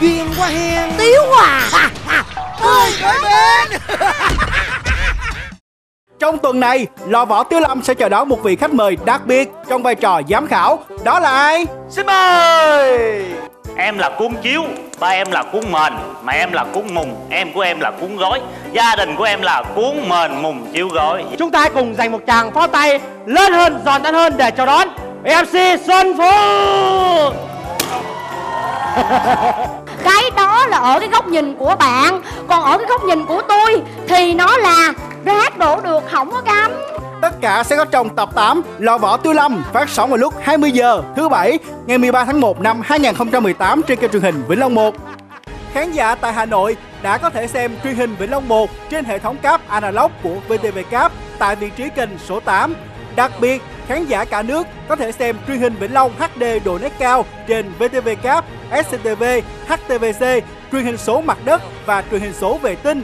Duyên quá hen Tiếu à Ơi khỏi bên Trong tuần này, Lò Võ Tiếu Lâm sẽ chào đón một vị khách mời đặc biệt trong vai trò giám khảo. Đó là ai? Xin mời Em là cuốn chiếu, ba em là cuốn mền, mẹ em là cuốn mùng, em của em là cuốn gói, gia đình của em là cuốn mền mùng chiếu gói. Chúng ta cùng dành một tràng pháo tay lớn hơn, giòn tan hơn để chào đón MC Xuân Phú. Cái đó là ở cái góc nhìn của bạn Còn ở cái góc nhìn của tôi Thì nó là rác đổ được không có cắm Tất cả sẽ có trong tập 8 Lò Võ Tiếu Lâm phát sóng vào lúc 20 giờ thứ bảy ngày 13 tháng 1 năm 2018 trên kênh truyền hình Vĩnh Long 1. Khán giả tại Hà Nội đã có thể xem truyền hình Vĩnh Long 1 trên hệ thống cáp analog của VTV Cáp tại vị trí kênh số 8. Đặc biệt, khán giả cả nước có thể xem truyền hình Vĩnh Long HD độ nét cao trên VTV Cap, SCTV, HTVC, truyền hình số mặt đất và truyền hình số vệ tinh.